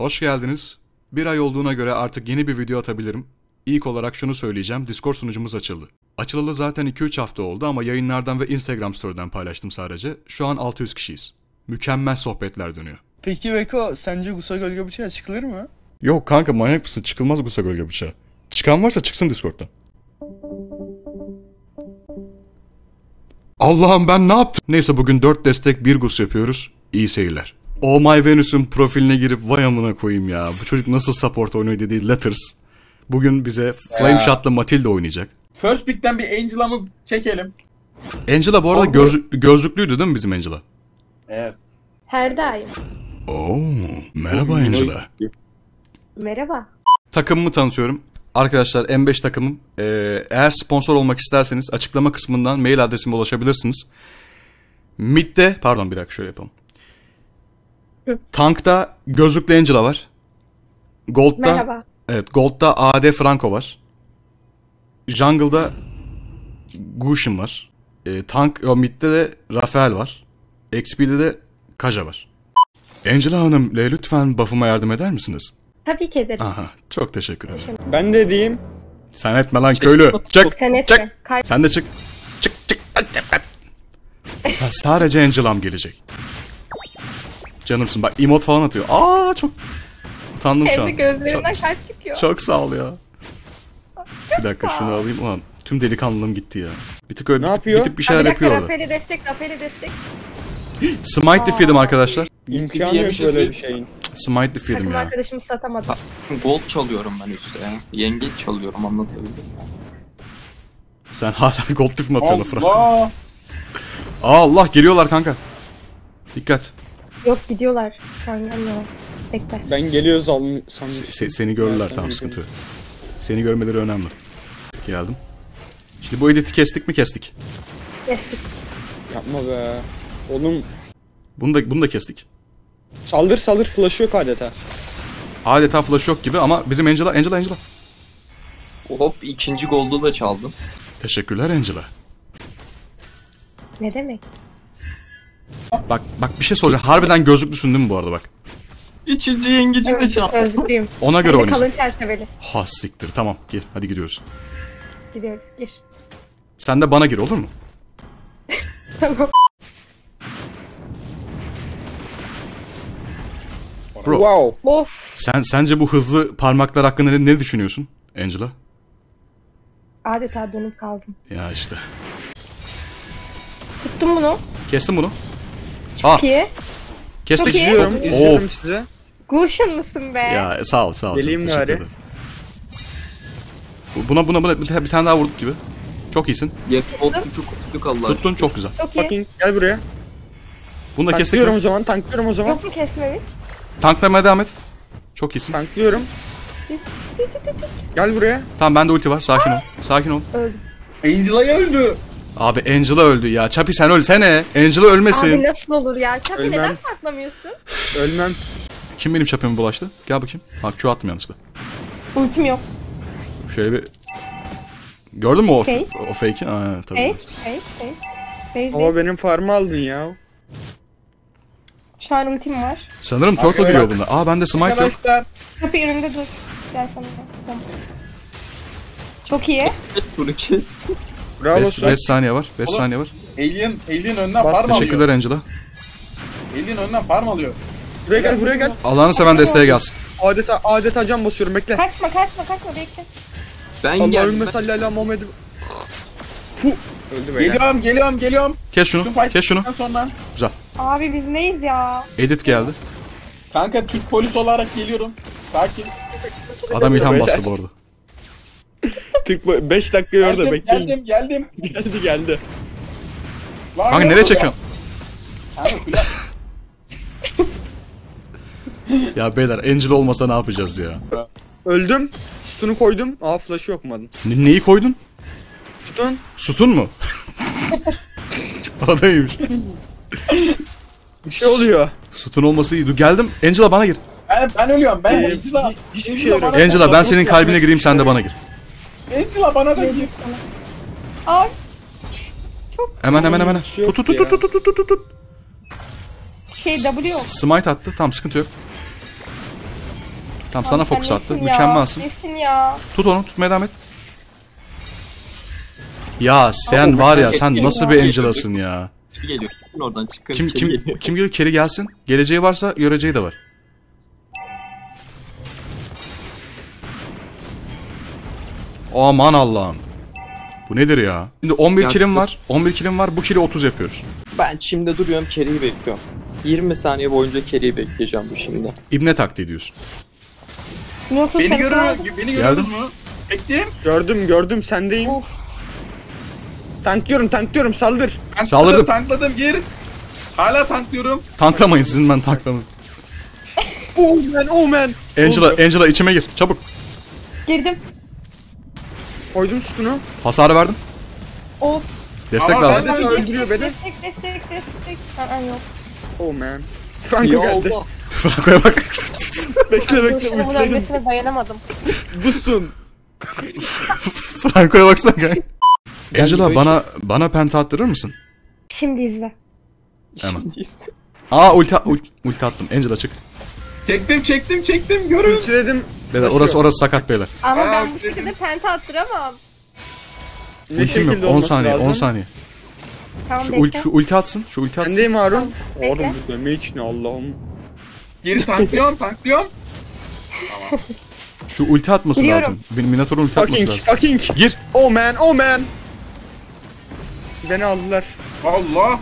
Hoş geldiniz. Bir ay olduğuna göre artık yeni bir video atabilirim. İlk olarak şunu söyleyeceğim. Discord sunucumuz açıldı. Açılalı zaten 2-3 hafta oldu ama yayınlardan ve Instagram story'den paylaştım sadece. Şu an 600 kişiyiz. Mükemmel sohbetler dönüyor. Peki Beko sence Gusa Gölge Bıçağı çıkılır mı? Yok kanka manyak mısın? Çıkılmaz Gusa Gölge Bıçağı. Çıkan varsa çıksın Discord'dan. Allah'ım ben ne yaptım? Neyse bugün 4 destek 1 Gus yapıyoruz. İyi seyirler. Oh My Venus'un profiline girip vay amına koyayım ya. Bu çocuk nasıl support oynuyor dediği Letters. Bugün bize Flame. Shot'la Matilda oynayacak. First pick'ten bir Angela'mız çekelim. Angela bu arada Oldu. göz, gözlüklüydü değil mi bizim Angela? Evet. Her daim. Oo, merhaba Angela. Merhaba. Takımımı tanıtıyorum. Arkadaşlar M5 takımım. Ee, eğer sponsor olmak isterseniz açıklama kısmından mail adresime ulaşabilirsiniz. Mid'de, pardon bir dakika şöyle yapalım. Tank'ta gözlüklü Angela var. Gold'da, Merhaba. evet Gold'da AD Franco var. Jungle'da Gush'im var. Ee, tank, o mid'de de Rafael var. XP'de de Kaja var. Angela Hanım, le- lütfen buff'ıma yardım eder misiniz? Tabii ki ederim. Aha, çok teşekkür ederim. Ben de diyeyim. Sen etme lan köylü. Çık. Sen etme. Çık. Kay- Sen de çık. Çık çık. Sa- sadece Angela'm gelecek. Canımsın bak emot falan atıyor. Aa çok utandım şu Hem an. de gözlerinden Çok, kalp çıkıyor. çok sağ ol ya. Bir dakika şunu alayım. Ulan tüm delikanlılığım gitti ya. Bir tık öyle Ne bir, yapıyor? bir tık bir şeyler yapıyor orada. Rafael'e destek, Rafael'e destek. Smite diff yedim arkadaşlar. İmkanı yok böyle bir şeyin. Smite diff yedim Takım ya. arkadaşımı satamadım. Gold çalıyorum ben üstte ya. Yengeç çalıyorum anlatabildim mi? Sen hala gold diff mi atıyorsun Frank? Allah. Allah geliyorlar kanka. Dikkat. Yok gidiyorlar. An gelmiyorlar. Bekle. Ben geliyoruz alın Se- seni görürler Ben tamam de sıkıntı yok. Seni görmeleri önemli. Geldim. Şimdi bu editi kestik mi kestik. Kestik. Yapma be. Oğlum Bunu da bunu da kestik. saldır saldır flash yok adeta. Adeta flash yok gibi ama bizim Angela Angela Angela. Hop ikinci gold'u da çaldım. Teşekkürler Angela. Ne demek? Bak bak bir şey soracağım. Harbiden gözlüklüsün değil mi bu arada bak. Üçüncü yengeci de Öz, çaldım. özlüyüm. Ona göre oynayacağım. kalın çerçeveli. Ha siktir tamam gir hadi gidiyoruz. Gidiyoruz. Gir. Sen de bana gir olur mu? Tamam. Bro Wow. Of. sen sence bu hızlı parmaklar hakkında ne, ne düşünüyorsun Angela? Adeta donup kaldım. Ya işte. Tuttum bunu. Kestim bunu. İyi. kestik. Çok iyi. İzliyorum, izliyorum Of. size. Gushin mısın be? Ya sağ ol sağ ol. Ederim. Bu- Buna buna buna bir, tane daha vurduk gibi. Çok iyisin. Gold tutuk tutuk Allah. Tuttun çok güzel. Çok iyi. Fucking gel buraya. Bunu da kestik. Tanklıyorum o zaman, tanklıyorum o zaman. Yok mu kesmemiz? Tanklamaya devam et. Çok iyisin. Tanklıyorum. Gel buraya. Tamam bende ulti var. Sakin ol. Sakin ol. Öldüm. Angela'ya öldü. Abi Angela öldü ya. Chapi sen ölsene. Angela ölmesin. Abi nasıl olur ya? Çapı Ölmem. neden patlamıyorsun? Ölmem. Kim benim Chapi'me bulaştı? Gel bakayım. Bak Q attım yanlışlıkla. Ultim yok. Şöyle bir... Gördün mü o, Fake. o fake'i? Aa, tabii. Fake, fake, fake. Fake, Ama benim farmı aldın ya. Şu an ultim var. Sanırım Turtle Arkaya giriyor bunda. Aa bende smite yok. Arkadaşlar. Kapı önünde dur. Gel sana. Tamam. Çok iyi. Bunu kes. Bravo 5 sen. saniye var. 5 Oğlum. saniye var. Alien, Alien önden Bak, farm Teşekkürler alıyor. Angela. Alien önden farm alıyor. Buraya gel, buraya gel. Allah'ını seven desteğe gelsin. Adeta, adeta can basıyorum bekle. Kaçma, kaçma, kaçma. Bekle. Ben Allahümme geldim. Ben... salli ala Muhammed. Öldü beyler. Geliyorum, geliyorum, geliyorum. Kes şunu. Fight Kes şunu. Sonra. Güzel. Abi biz neyiz ya? Edit geldi. Kanka Türk polis olarak geliyorum. Sakin. Adam ilham bastı bu arada. Tık 5 dakika orada Geldim, bekleyin. geldim, geldim. Geldi geldi. Var Kanka nereye burada. çekiyorsun? Ya beyler Angela olmasa ne yapacağız ya? Öldüm. Sütunu koydum. Aa flash yok mu? Ne- neyi koydun? Sütun. Sütun mu? o da iyiymiş. Bir şey oluyor. Sütun olması iyi. Dur geldim. Angela bana gir. Ben, ben ölüyorum, ben Ee, Angela. hiç- hiçbir Angela şey yok. bana- Angela ben senin kalbine gireyim sen de bana gir. Angela bana da gir. Abi Hemen hemen hemen. şey yok Tut tut tut tut tut tut tut tut. şey W yok. Smite attı. Tamam sıkıntı yok. Tamam sana fokus attı. ya? Mükemmelsin. Nesin ya? Tut onu tutmaya devam et. Ya sen var ya sen nasıl bir Angela'sın ya. Geliyor. Oradan çıkın. Kim kim kim geliyor? Keri gelsin. Geleceği varsa göreceği de var. Aman Allah'ım. Bu nedir ya? Şimdi 11 Ya- kilim var. 11 kilim var. Bu kili 30 yapıyoruz. Ben şimdi duruyorum Keri'yi bekliyorum. 20 saniye boyunca Keri'yi bekleyeceğim bu şimdi. İbne taktiği diyorsun. Yoksa Beni sen- görüyor, beni Geldim. mu? Bektim. Gördüm gördüm sendeyim. Of. Tanklıyorum tanklıyorum saldır. Tankladım, Saldırdım. Tankladım gir. Hala tanklıyorum. Tanklamayın sizin ben tanklamayın. Oh man oh man. Angela. Angela içime gir. Çabuk. Girdim. Koydum sütunu. Hasarı verdim. Of. Destek Ama lazım. ben de- öldürüyor beni. Destek destek destek. Aa yok. Oh man. Franco geldi. Franco'ya bak. Bekle bekle Şimdi bu ultiledim. dönmesine dayanamadım. Boost'um. Franco'ya baksana kanka. Angela bana bana penta attırır mısın? Şimdi izle. Hemen. Aa ulti, ulti, ulti attım. Angela çık. Çektim, çektim, çektim. Görün. Ultiledim. Beyler orası orası sakat beyler. Ama Aa, ben bu şekilde penta attıramam. Ne Ultim yok. şekilde 10 olması saniye, 10 lazım? saniye. Tamam Şu, bekle. ulti, şu ulti atsın, şu ulti atsın. Sendeyim Harun. Bekle. Oğlum bu hiç ne Allah'ım. Geri tanklıyorum, tanklıyorum. Şu ulti atması Giriyorum. lazım. Benim Minotaur'un ulti atması Fucking lazım. fucking. Gir. Oh man oh man. Beni aldılar. Allah.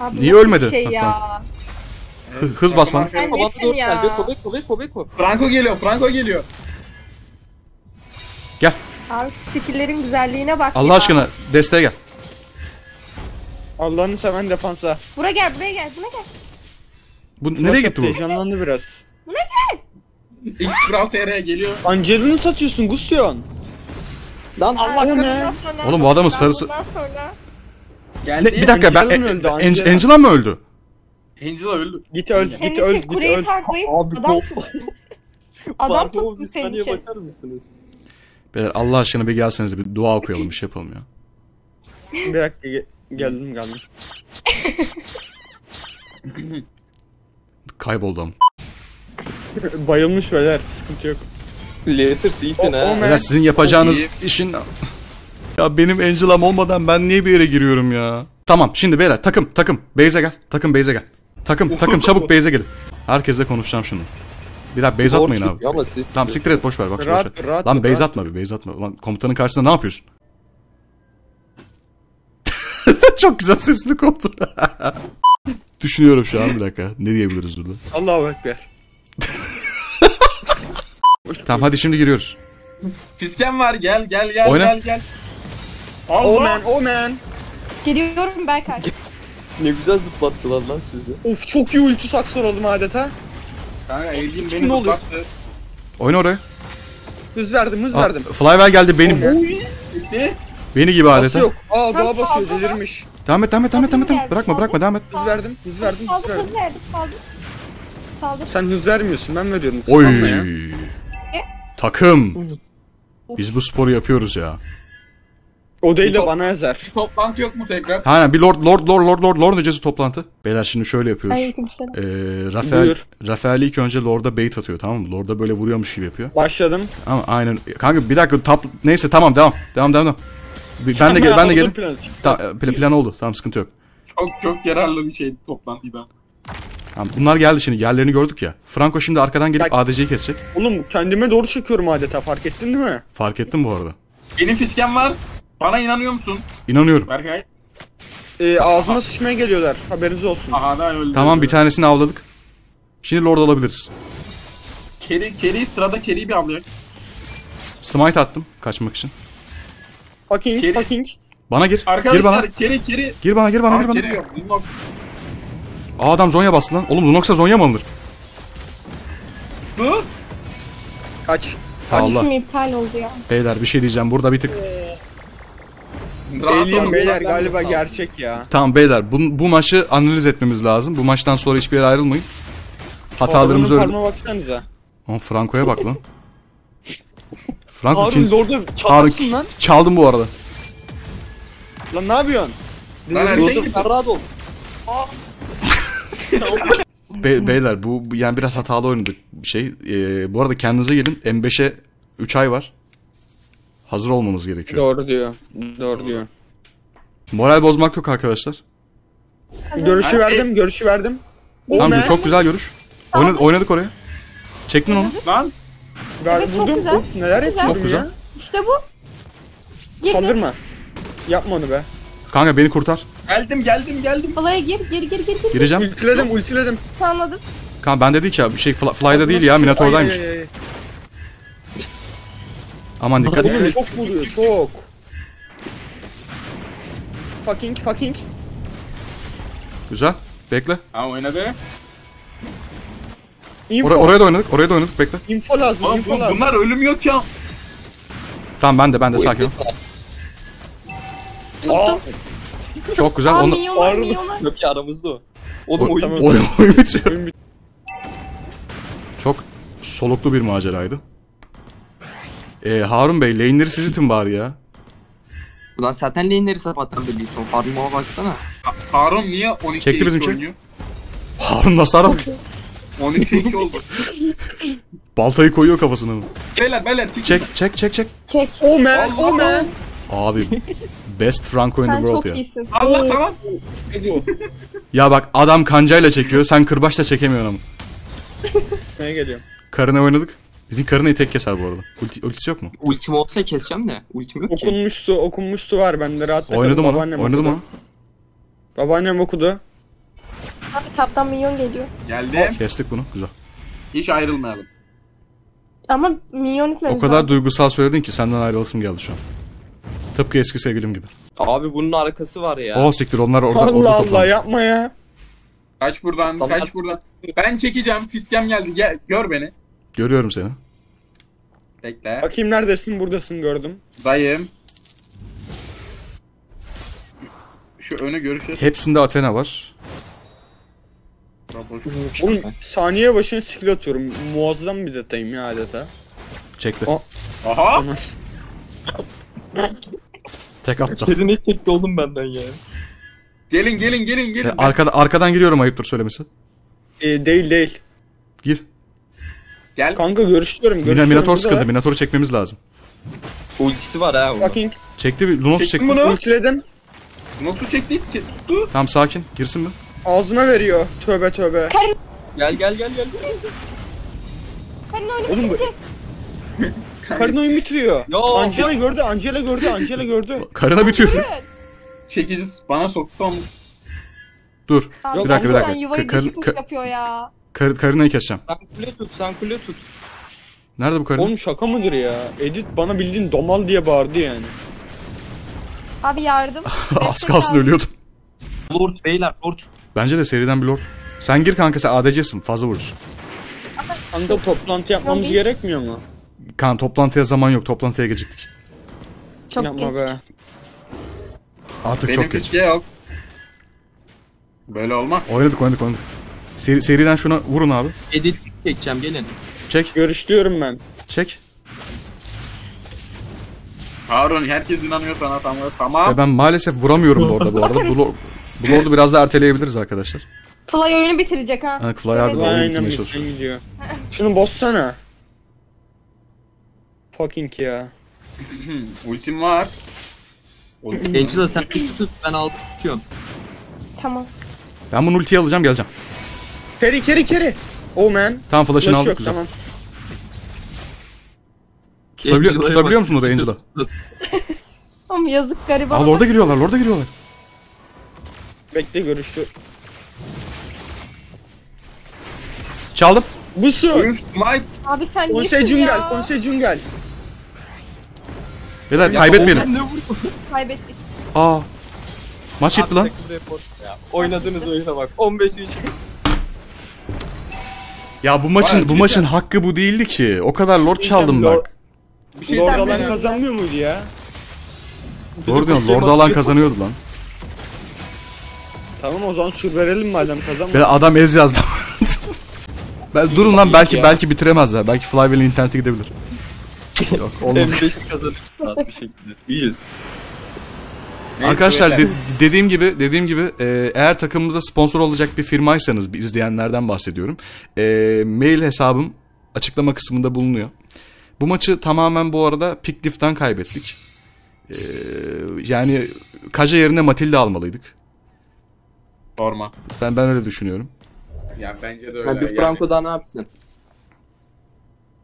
Abi Niye nasıl ölmedi? bir Şey ya. Hı- Hız basma. Sen Bana nesin doğru ya? gel. Beko beko beko beko. Franco geliyor, Franco geliyor. Gel. Abi skill'lerin güzelliğine bak Allah ya. aşkına desteğe gel. Allah'ını seven defansa. Buraya gel buraya gel buna gel. Bu nereye gitti bu? Heyecanlandı biraz. Buna gel. X Brawl TR'ye geliyor. Angela'nı satıyorsun Gustion. Lan Allah Bundan ne? sonra- Oğlum bu adamın sarısı- Bundan sonra. Geldi. Ne, bir dakika ben Angela mı öldü, An- Angela? Angela mı öldü? Angela öldü. Git öl Senin git öl git öl. Abi, adam tuttum. Adam bir senin için. bakar mısınız? Beyler Allah aşkına bir gelseniz bir dua okuyalım bir şey yapalım ya. Bir dakika ge- geldim geldim. Kayboldu ama. Bayılmış beyler sıkıntı yok. Letters iyisin O- ha. Beyler sizin yapacağınız işin... Ya benim Angela'm olmadan ben niye bir yere giriyorum ya? Tamam şimdi beyler takım takım Beyze gel. Takım Beyze gel. Takım takım çabuk Beyze gelin. Herkesle konuşacağım şunu. Bir daha Beyze atmayın abi. Siz- Tamam siktir et boş ver bak boş Rahat, ver. rahat, Lan rahat. atma bir Beyze atma. Lan komutanın karşısında ne yapıyorsun? Çok güzel seslik oldu. Düşünüyorum şu an bir dakika. Ne diyebiliriz burada? Allahu ekber. Tamam hadi şimdi giriyoruz. Fisken var gel gel gel Oyna. gel gel. Allah. Oh man oh man. Geliyorum Berkay. Ne güzel zıplattılar lan sizi. Of çok iyi ulti saksı oldum adeta. Kanka Ne beni oluyor? zıplattı. Oyna oraya. Hız verdim hız Aa, verdim. Flywell geldi benim. Bitti. Beni gibi adeta. yok? Aa doğa basıyor delirmiş. Devam et devam et devam et devam et. Geldi, Bırakma bırakma devam et. Hız verdim hız verdim hız Saldır verdim. hız verdik saldır. Saldır. Sen hız vermiyorsun ben veriyorum. Oy. Kıskanma ya. Takım. Biz bu sporu yapıyoruz ya. O değil de bana yazar. Toplantı yok mu tekrar? Aynen bir lord lord lord lord lord lord öncesi toplantı. Beyler şimdi şöyle yapıyoruz. Ay. Ee, Rafael, Buyur. Rafael ilk önce Lord'a bait atıyor tamam mı? Lord'a böyle vuruyormuş gibi yapıyor. Başladım. Ama aynen. Kanka bir dakika tap neyse tamam devam. Devam devam devam. Bir- Ben de gel ben de gelin. planı. Ta, plan, plan oldu. Tamam sıkıntı yok. Çok çok yararlı bir şeydi toplantıyda. Tamam, bunlar geldi şimdi. Yerlerini gördük ya. Franco şimdi arkadan gelip Bak- ADC'yi kesecek. Oğlum kendime doğru çekiyorum adeta fark ettin değil mi? Fark ettim bu arada. Benim fisken var. Bana inanıyor musun İnanıyorum. Berkay? Ee, ağzıma sıçmaya geliyorlar haberiniz olsun. Aha da öldü. Tamam bir tanesini avladık. Şimdi Lord alabiliriz. Keri, Keri sırada Keri'yi bir avlıyor. Smite attım kaçmak için. Fucking Keri- fucking. Bana gir. Gir bana. Arkadaşlar Keri Keri. Gir bana gir bana Aa, gir bana. Keri yok. Aa adam Zonya bastı lan. Oğlum Lunox'a Zonya mı alınır? Bu. Kaç. Allah. İşim iptal oldu ya. Beyler bir şey diyeceğim. Burada bir tık. Rahat Alien beyler galiba gerçek ya. Tamam beyler bu, bu maçı analiz etmemiz lazım. Bu maçtan sonra hiçbir yere ayrılmayın. Hatalarımızı öğren. parmağa baksanıza. Aman Franco'ya bak lan. Franco Harun kim? zorda Harun çalarsın lan. çaldım bu arada. Lan ne yapıyorsun? Lan erkek gibi. rahat ol. Be- beyler bu yani biraz hatalı oynadık şey. Ee, bu arada kendinize gelin. M5'e 3 ay var. Hazır olmamız gerekiyor. Doğru diyor. Doğru diyor. Moral bozmak yok arkadaşlar. Görüşü verdim, görüşü verdim. Tamam man. çok güzel görüş. Oynadı, oynadık oraya. Çektin onu. Lan Evet, çok buldum. güzel. Of, neler Güzel. Çok güzel. ya. İşte bu. Gir gir. Saldırma. Yapma onu be. Kanka beni kurtar. geldim geldim geldim. Olaya gir gir gir gir gir. Gireceğim. Ultiledim, ultiledim. Tamamladım. Kanka ben dedik ya bir şey fly- fly'da değil ya Minotaur'daymış. Ay, ay, ay. Aman dikkat. Oğlum çok vuruyor, çok. Fucking, fucking. Güzel. Bekle. Ha oynadı. Info, Oraya, oraya da oynadık. Oraya da oynadık. Bekle. info lazım, Oğlum info bu- lazım. bunlar ölüm yok ya. Tamam ben de ben de sakin ol. Çok güzel. Aa Onu milyonlar milyonlar. Yok ya aramızda o. Oğlum oyun Tamam. oyun oyun bitiyor. Çok soluklu bir maceraydı. Ee, Harun Bey lane'leri siz itin bari ya. Ulan zaten lane'leri sabahtan beri son farmıma baksana. Ha- Harun niye 12 Çekti 2 bizimki. oynuyor? Harun nasıl ara 12 2 oldu. Baltayı koyuyor kafasına. Beyler beyler çekin. Çek çek çek çek. Çek. Oh man, Allah oh man. Abi best Franco in the Sen world çok ya. iyisin. Allah tamam. Ya bak adam kancayla çekiyor sen kırbaçla çekemiyorsun ama. Neye geliyorum? Karına oynadık. Bizim karınayı tek keser bu arada. Ulti, ultisi yok mu? Ultim olsa keseceğim de. Ultim yok ki. Okunmuş su, okunmuş su var bende rahat. Oynadım onu. Babaannem Oynadım okudu. onu. Babaannem okudu. Abi kaptan milyon geliyor. Geldim. Kestik bunu. Güzel. Hiç ayrılmayalım. Ama milyon itmemiz O kadar duygusal söyledin ki senden ayrılasım geldi şu an. Tıpkı eski sevgilim gibi. Abi bunun arkası var ya. O siktir onlar orada orada Allah Allah toplanmış. yapma ya. Kaç buradan Tamam. kaç buradan. Ben çekeceğim. Fiskem geldi. Gel, gör beni. Görüyorum seni. Bekle. Bakayım neredesin? Buradasın gördüm. Dayım. Şu önü görüşürüz. Hepsinde Athena var. Oğlum saniye başına skill atıyorum. Muazzam bir detayım ya adeta. Çekti. O- Aha. Tek attı. Kedi ne çekti oğlum benden ya. Gelin gelin gelin E, gelin. arkada, arkadan giriyorum ayıptır söylemesi. Ee, değil değil. Gir. Gel. Kanka görüşüyorum. Görüşüyorum. Minotaur Burada sıkıldı. var. Minotaur'u çekmemiz lazım. Ultisi var ha onun. Fucking Çekti bir Lunox Çektim çekti. bunu. ultiledim. Notu çekti. Tuttu. Tamam sakin. Girsin mi? Ağzına veriyor. Tövbe tövbe. Gel gel gel gel. Karın oyunu Oğlum bu- bitireceğiz. Karın oyun bitiriyor. Ya. Angela gördü, Angela gördü, Angela gördü. Karına bitiyor. Çekici bana soktu ama. Dur. Abi Bir dakika, bir sen dakika. Yuvayı Ka- karın- düşükmüş ka- yapıyor ya. Kar, karınayı keseceğim. Sen kule tut sen kule tut. Nerede bu karına? Oğlum şaka mıdır ya? Edit bana bildiğin domal diye bağırdı yani. Abi yardım. Az kalsın ölüyordum. Lord beyler lord. Bence de seriden bir lord. Sen gir kanka sen ADC'sin fazla vurursun. Kanka toplantı yapmamız Yok, gerekmiyor mu? Kan toplantıya zaman yok toplantıya geciktik. Çok Yapma geç. be. Artık Benim çok geç. fiske yok. Böyle olmaz. Oynadık oynadık oynadık. Seri, seriden şuna vurun abi. Edit çekeceğim gelin. Çek Görüştüyorum ben. çek. Harun herkes inanıyor sana tamam. Tamam. Ben maalesef vuramıyorum bu arada bu arada. Bu, lo- bu lordu biraz da erteleyebiliriz arkadaşlar. Fly oyunu bitirecek ha. Ha, Fly harbi Evet. oyunu Aynen bitirmeye çalışıyor. gidiyor. Şunu bozsana. Fucking ya. Ultim var. Ultim. Angela sen tut tut ben aldım tutuyorum. Tamam. Ben bunu ultiye alacağım geleceğim. Keri keri keri. Oh man. Tamam flash'ını Flash aldık yok güzel. tamam. Tutabiliyor, Angela'ya tutabiliyor bak. musun orada Angela? Oğlum yazık gariban. Aa orada giriyorlar orada giriyorlar. Bekle görüştü. Çaldım. Bu su. Üf. Abi sen Konsey gitsin Cungel, ya. Konsey Cungel. Beyler kaybetmeyelim. Ne vurdu? Kaybettik. Aa. Maç gitti lan. Oynadığınız oyuna bak. 15 3 Ya bu maçın Vay, bu maçın hakkı bu değildi ki. O kadar lord çaldım Lord- bak. Bir şey Lord alan ben. kazanmıyor muydu ya? Doğru diyorsun. Lord alan kazanıyordu lan. Tamam o zaman sur verelim madem kazanmıyor. Ve adam ez yazdı. ben durun lan belki ya. belki bitiremezler. Belki Flywheel'in internete gidebilir. Yok olmadı. M5 kazanır rahat bir şekilde. İyiyiz. Arkadaşlar de- dediğim gibi dediğim gibi e, eğer takımımıza sponsor olacak bir firmaysanız bir izleyenlerden bahsediyorum. E, mail hesabım açıklama kısmında bulunuyor. Bu maçı tamamen bu arada Picklift'ten kaybettik. E, yani Kaja yerine Matilda almalıydık. Normal. Ben ben öyle düşünüyorum. Ya bence de öyle. Hadi Franco daha ne yapsın?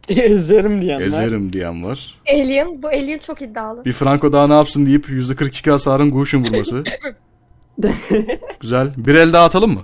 Ezerim diyenler. Ezerim diyen var. Alien. Bu Alien çok iddialı. Bir Franco daha ne yapsın deyip %42 hasarın Gush'un vurması. Güzel. Bir el daha atalım mı?